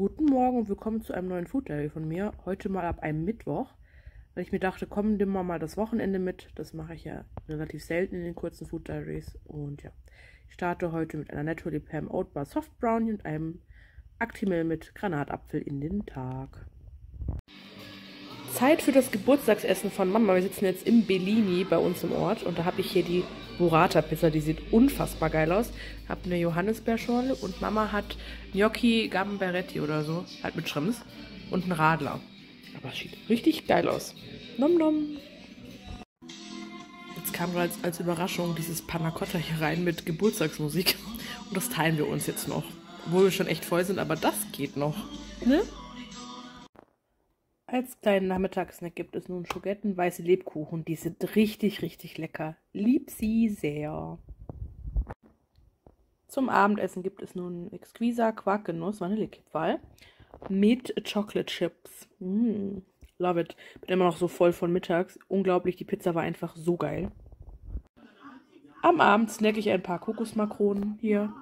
Guten Morgen und willkommen zu einem neuen Food Diary von mir. Heute mal ab einem Mittwoch, weil ich mir dachte, komm, nimm mal das Wochenende mit. Das mache ich ja relativ selten in den kurzen Food Diaries. Und ja, ich starte heute mit einer Naturally Pam Oat Bar Soft Brownie und einem Actimel mit Granatapfel in den Tag. Zeit für das Geburtstagsessen von Mama. Wir sitzen jetzt im Bellini bei uns im Ort und da habe ich hier die Burrata Pizza. Die sieht unfassbar geil aus. Ich habe eine Johannisbeerschorle und Mama hat Gnocchi Gamberetti oder so, halt mit Schrimps und einen Radler. Aber es sieht richtig geil aus. Nom nom. Jetzt kam als, als Überraschung dieses Panna Cotta hier rein mit Geburtstagsmusik und das teilen wir uns jetzt noch. Obwohl wir schon echt voll sind, aber das geht noch. Ne? Als kleinen Nachmittagssnack gibt es nun Schogetten, weiße Lebkuchen. Die sind richtig, richtig lecker. Lieb sie sehr. Zum Abendessen gibt es nun Exquisa Quarkgenuss Vanillekipferl mit Chocolate Chips. Mm, love it. Bin immer noch so voll von mittags. Unglaublich, die Pizza war einfach so geil. Am Abend snack ich ein paar Kokosmakronen hier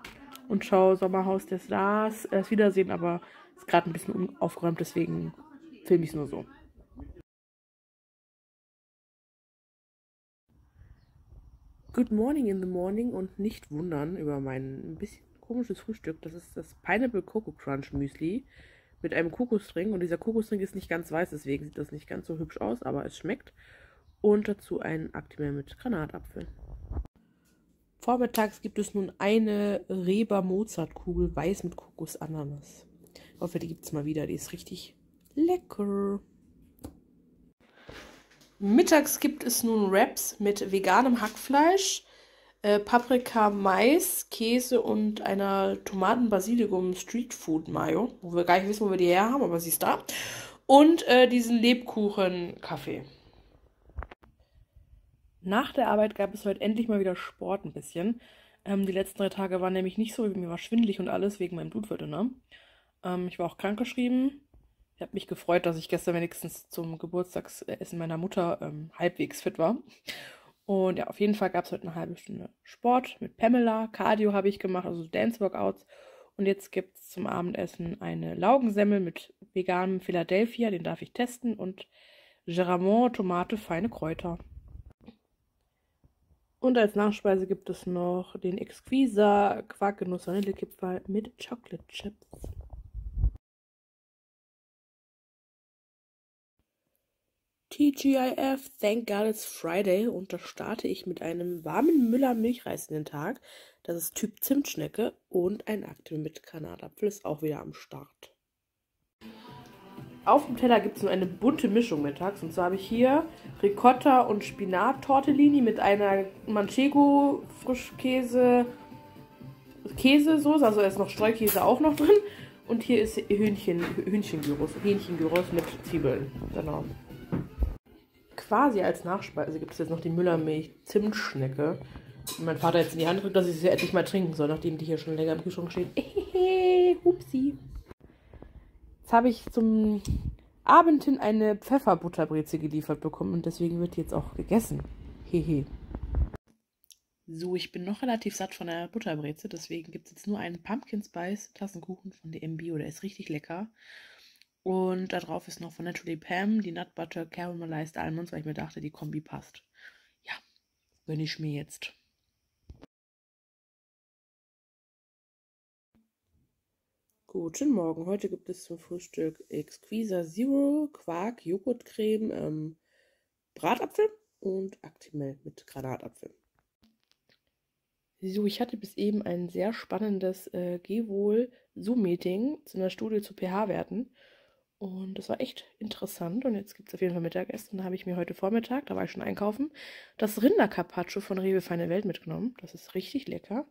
und schaue Sommerhaus des Stars. Erst Wiedersehen, aber ist gerade ein bisschen aufgeräumt, deswegen filme ich es nur so. Good morning in the morning und nicht wundern über mein ein bisschen komisches Frühstück. Das ist das Pineapple Coco Crunch Müsli mit einem Kokosring. Und dieser Kokosring ist nicht ganz weiß, deswegen sieht das nicht ganz so hübsch aus, aber es schmeckt. Und dazu ein Actimel mit Granatapfel. Vormittags gibt es nun eine Reber Mozart Kugel weiß mit Kokosananas. Ich hoffe, die gibt es mal wieder. Die ist richtig Lecker. Mittags gibt es nun Wraps mit veganem Hackfleisch, äh, Paprika, Mais, Käse und einer Tomaten-Basilikum Streetfood Mayo, wo wir gar nicht wissen, wo wir die her haben, aber sie ist da. Und äh, diesen Lebkuchen-Kaffee. Nach der Arbeit gab es heute endlich mal wieder Sport ein bisschen. Ähm, die letzten drei Tage waren nämlich nicht so, mir war schwindelig und alles wegen meinem Blutverdünner. Ähm, ich war auch krankgeschrieben, ich habe mich gefreut, dass ich gestern wenigstens zum Geburtstagsessen meiner Mutter ähm, halbwegs fit war. Und ja, auf jeden Fall gab es heute eine halbe Stunde Sport mit Pamela. Cardio habe ich gemacht, also Dance-Workouts. Und jetzt gibt es zum Abendessen eine Laugensemmel mit veganem Philadelphia, den darf ich testen. Und Geramont, Tomate, feine Kräuter. Und als Nachspeise gibt es noch den Exquisa Quarkgenuss Vanillekipferl mit Chocolate Chips. TGIF, Thank God It's Friday und da starte ich mit einem warmen Müller-Milchreis in den Tag. Das ist Typ Zimtschnecke und ein Akte mit Granatapfel ist auch wieder am Start. Auf dem Teller gibt es nur eine bunte Mischung mittags. Und zwar habe ich hier Ricotta und Spinat-Tortellini mit einer Manchego Frischkäse Käsesoße, also ist noch Streukäse auch noch drin. Und hier ist Hühnchen, Hühnchengyros, Hähnchengyros mit Zwiebeln. Genau quasi als Nachspeise gibt es jetzt noch die Müllermilch-Zimtschnecke. Mein Vater jetzt in die Hand drückt, dass ich sie endlich mal trinken soll, nachdem die hier schon länger im Kühlschrank steht. Ehehe, hupsi. Jetzt habe ich zum Abend hin eine Pfefferbutterbreze geliefert bekommen und deswegen wird die jetzt auch gegessen. Hehe. So, ich bin noch relativ satt von der Butterbreze, deswegen gibt es jetzt nur einen Pumpkin Spice Tassenkuchen von DM Bio, der ist richtig lecker. Und da drauf ist noch von Naturally Pam die Nut Butter Caramelized Almonds, weil ich mir dachte, die Kombi passt. Ja, gönne ich mir jetzt. Guten Morgen. Heute gibt es zum Frühstück Exquisa Zero, Quark, Joghurtcreme, ähm, Bratapfel und Actimel mit Granatapfel. So, ich hatte bis eben ein sehr spannendes äh, Gehwohl-Zoom-Meeting zu einer Studie zu pH-Werten. Und das war echt interessant. Und jetzt gibt es auf jeden Fall Mittagessen. Da habe ich mir heute Vormittag, da war ich schon einkaufen, das Rindercarpaccio von Rewe Feine Welt mitgenommen. Das ist richtig lecker.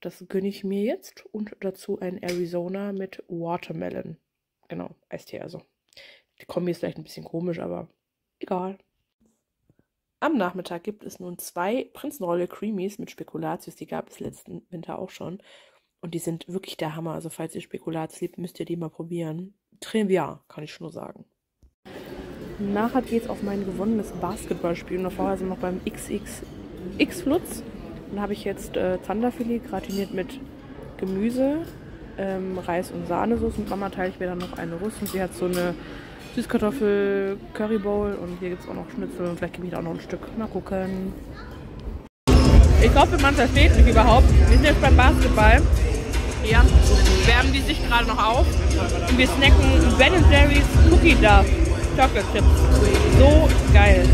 Das gönne ich mir jetzt. Und dazu ein Arizona mit Watermelon. Genau, Eistee also. Die Kombi ist vielleicht ein bisschen komisch, aber egal. Am Nachmittag gibt es nun zwei Prinzenrolle Creamies mit Spekulatius. Die gab es letzten Winter auch schon. Und die sind wirklich der Hammer. Also falls ihr Spekulatius liebt, müsst ihr die mal probieren trivial, kann ich schon nur sagen. Nachher geht es auf mein gewonnenes Basketballspiel. Und vorher sind wir noch beim XXX Flutz. Dann habe ich jetzt äh, Zanderfilet gratiniert mit Gemüse, ähm, Reis und Sahnesoße. Mit Mama teile ich mir dann noch eine Rust und sie hat so eine Süßkartoffel Curry Bowl und hier gibt es auch noch Schnitzel und vielleicht gebe ich da auch noch ein Stück. Mal gucken. Ich hoffe, man versteht mich überhaupt. Wir sind jetzt beim Basketball. Hier wärmen die sich gerade noch auf. Und wir snacken Ben Jerry's Cookie Duff Chocolate Chips. So geil.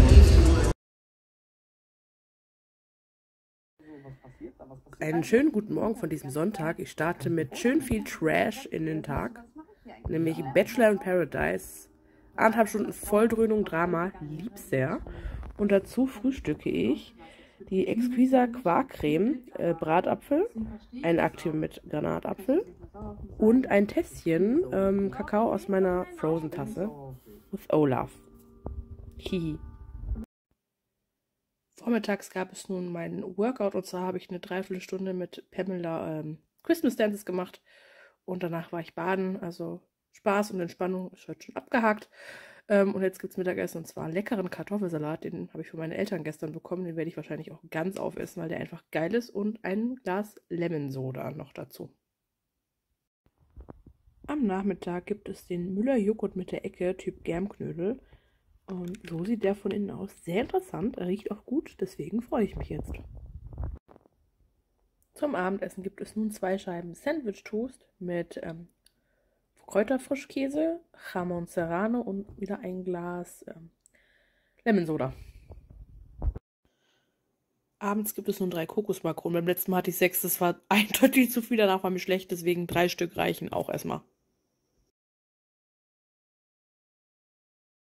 Einen schönen guten Morgen von diesem Sonntag. Ich starte mit schön viel Trash in den Tag. Nämlich Bachelor in Paradise. Anderthalb Stunden Volldröhnung Drama. Lieb sehr. Und dazu frühstücke ich die Exquisa Quarkcreme, äh, Bratapfel, ein Aktiv mit Granatapfel und ein Tässchen ähm, Kakao aus meiner Frozen-Tasse with Olaf. Hihi. Vormittags gab es nun meinen Workout und zwar habe ich eine Dreiviertelstunde mit Pamela ähm, Christmas Dances gemacht und danach war ich baden. Also Spaß und Entspannung ist heute schon abgehakt. Ähm, und jetzt gibt es Mittagessen und zwar einen leckeren Kartoffelsalat. Den habe ich von meinen Eltern gestern bekommen. Den werde ich wahrscheinlich auch ganz aufessen, weil der einfach geil ist. Und ein Glas Lemon Soda noch dazu. Am Nachmittag gibt es den Müller Joghurt mit der Ecke, Typ Germknödel. Und so sieht der von innen aus. Sehr interessant. Er riecht auch gut, deswegen freue ich mich jetzt. Zum Abendessen gibt es nun zwei Scheiben Sandwich Toast mit ähm, Kräuterfrischkäse, Jamon Serrano und wieder ein Glas ähm, Lemonsoda. Abends gibt es nun drei Kokosmakronen. Beim letzten Mal hatte ich sechs, das war eindeutig zu viel, danach war mir schlecht, deswegen drei Stück reichen auch erstmal.